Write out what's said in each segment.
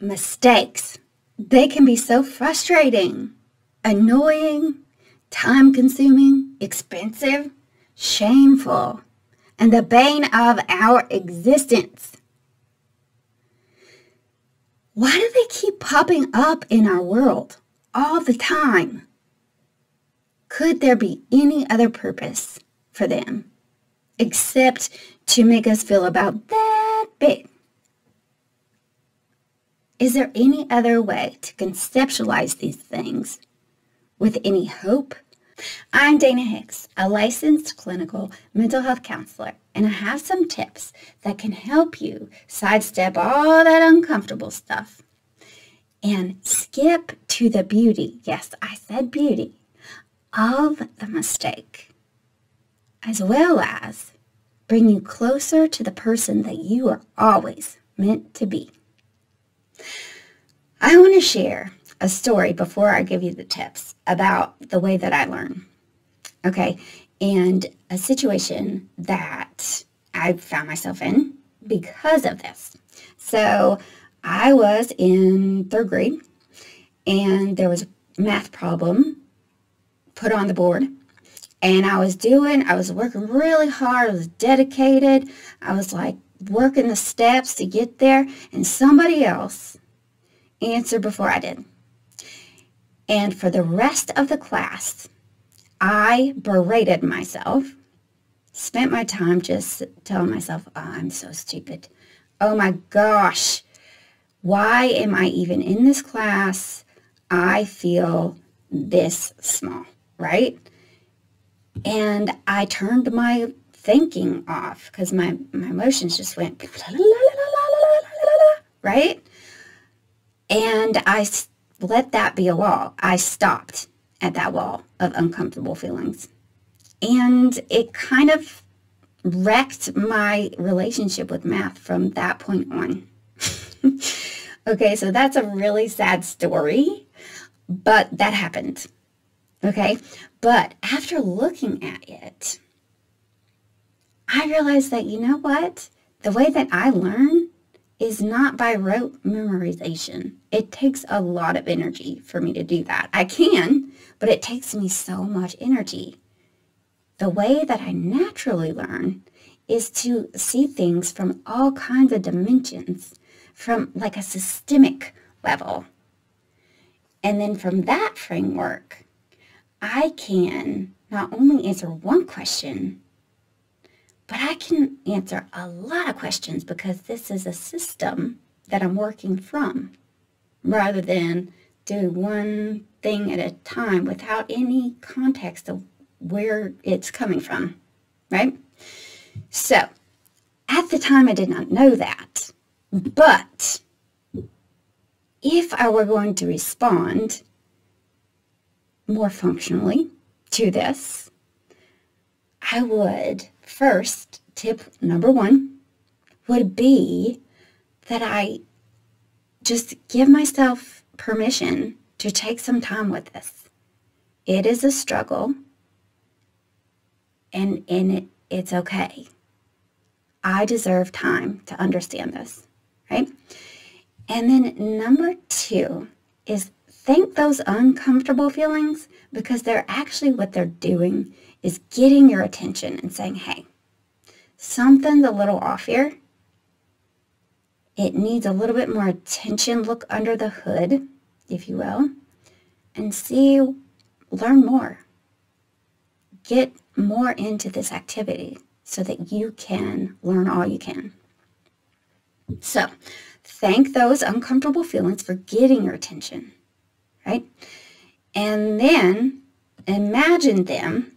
mistakes. They can be so frustrating, annoying, time consuming, expensive, shameful, and the bane of our existence. Why do they keep popping up in our world all the time? Could there be any other purpose for them except to make us feel about that big? Is there any other way to conceptualize these things with any hope? I'm Dana Hicks, a licensed clinical mental health counselor, and I have some tips that can help you sidestep all that uncomfortable stuff and skip to the beauty. Yes, I said beauty of the mistake, as well as bring you closer to the person that you are always meant to be. I want to share a story before I give you the tips about the way that I learn. Okay, and a situation that I found myself in because of this. So I was in third grade and there was a math problem put on the board. And I was doing, I was working really hard. I was dedicated. I was like working the steps to get there. And somebody else answered before I did. And for the rest of the class, I berated myself, spent my time just telling myself, oh, I'm so stupid. Oh my gosh, why am I even in this class? I feel this small right? And I turned my thinking off because my, my emotions just went, right? And I let that be a wall. I stopped at that wall of uncomfortable feelings. And it kind of wrecked my relationship with math from that point on. okay, so that's a really sad story, but that happened. Okay. But after looking at it, I realized that, you know what? The way that I learn is not by rote memorization. It takes a lot of energy for me to do that. I can, but it takes me so much energy. The way that I naturally learn is to see things from all kinds of dimensions, from like a systemic level. And then from that framework, I can not only answer one question, but I can answer a lot of questions because this is a system that I'm working from rather than do one thing at a time without any context of where it's coming from, right? So at the time, I did not know that, but if I were going to respond more functionally to this, I would first, tip number one would be that I just give myself permission to take some time with this. It is a struggle and, and it, it's okay. I deserve time to understand this, right? And then number two is Thank those uncomfortable feelings because they're actually what they're doing is getting your attention and saying, hey, something's a little off here. It needs a little bit more attention. Look under the hood, if you will, and see, learn more. Get more into this activity so that you can learn all you can. So, thank those uncomfortable feelings for getting your attention right? And then imagine them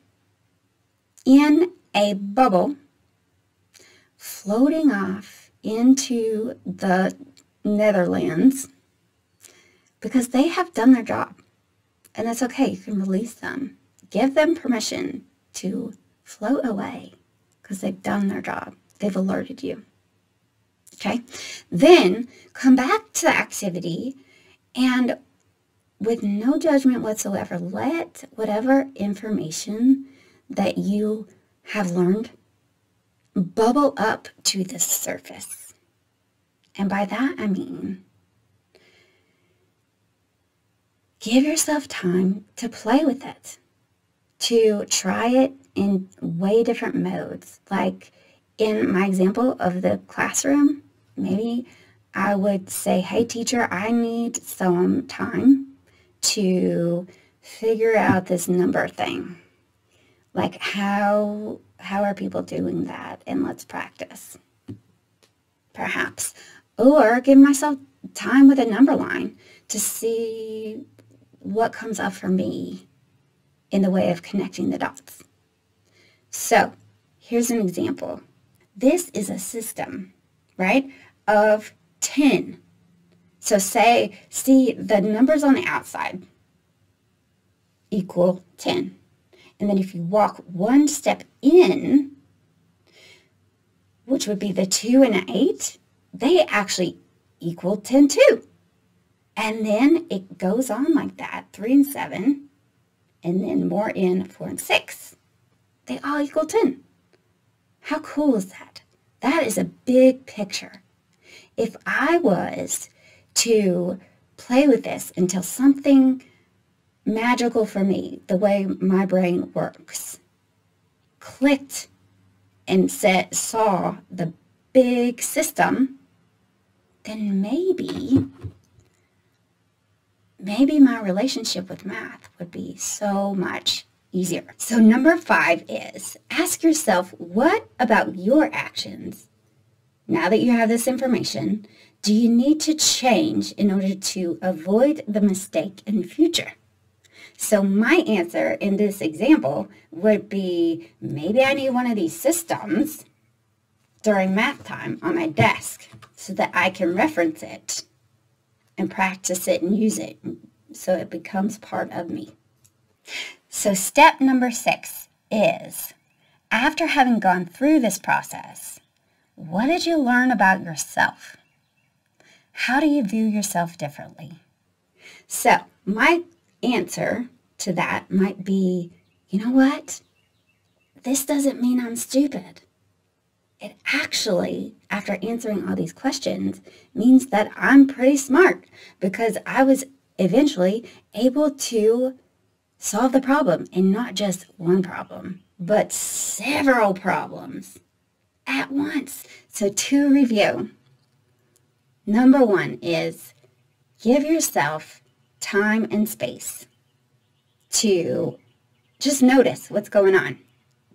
in a bubble floating off into the Netherlands because they have done their job. And that's okay. You can release them. Give them permission to float away because they've done their job. They've alerted you. Okay. Then come back to the activity and with no judgment whatsoever. Let whatever information that you have learned bubble up to the surface. And by that, I mean give yourself time to play with it, to try it in way different modes. Like in my example of the classroom, maybe I would say, hey, teacher, I need some time to figure out this number thing. Like how how are people doing that? And let's practice. Perhaps. Or give myself time with a number line to see what comes up for me in the way of connecting the dots. So here's an example. This is a system, right, of 10. So say, see the numbers on the outside equal 10. And then if you walk one step in, which would be the 2 and an 8, they actually equal 10 too. And then it goes on like that, 3 and 7, and then more in 4 and 6. They all equal 10. How cool is that? That is a big picture. If I was to play with this until something magical for me, the way my brain works, clicked and saw the big system, then maybe, maybe my relationship with math would be so much easier. So number five is ask yourself, what about your actions, now that you have this information, do you need to change in order to avoid the mistake in the future? So my answer in this example would be maybe I need one of these systems during math time on my desk so that I can reference it and practice it and use it so it becomes part of me. So step number six is after having gone through this process, what did you learn about yourself? How do you view yourself differently? So my answer to that might be, you know what? This doesn't mean I'm stupid. It actually, after answering all these questions, means that I'm pretty smart because I was eventually able to solve the problem and not just one problem, but several problems at once. So to review, number one is give yourself time and space to just notice what's going on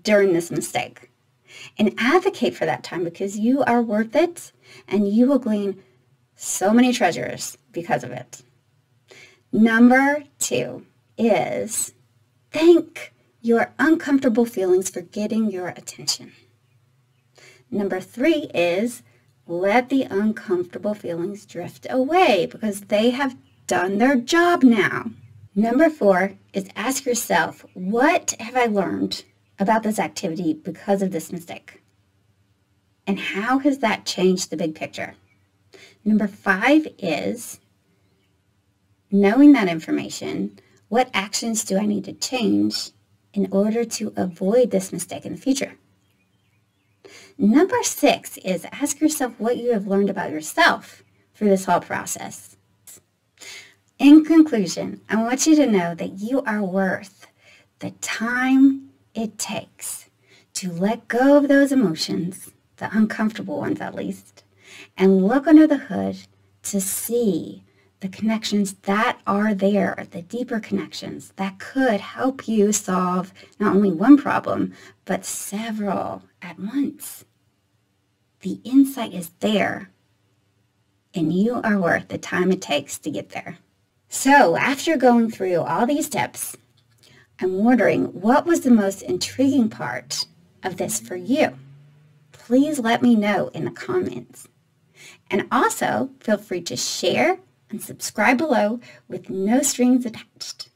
during this mistake and advocate for that time because you are worth it and you will glean so many treasures because of it. Number two is thank your uncomfortable feelings for getting your attention. Number three is let the uncomfortable feelings drift away because they have done their job now. Number four is ask yourself, what have I learned about this activity because of this mistake? And how has that changed the big picture? Number five is knowing that information, what actions do I need to change in order to avoid this mistake in the future? Number six is ask yourself what you have learned about yourself through this whole process. In conclusion, I want you to know that you are worth the time it takes to let go of those emotions, the uncomfortable ones at least, and look under the hood to see the connections that are there, the deeper connections that could help you solve not only one problem, but several at once. The insight is there, and you are worth the time it takes to get there. So after going through all these steps, I'm wondering what was the most intriguing part of this for you? Please let me know in the comments. And also feel free to share and subscribe below with no strings attached.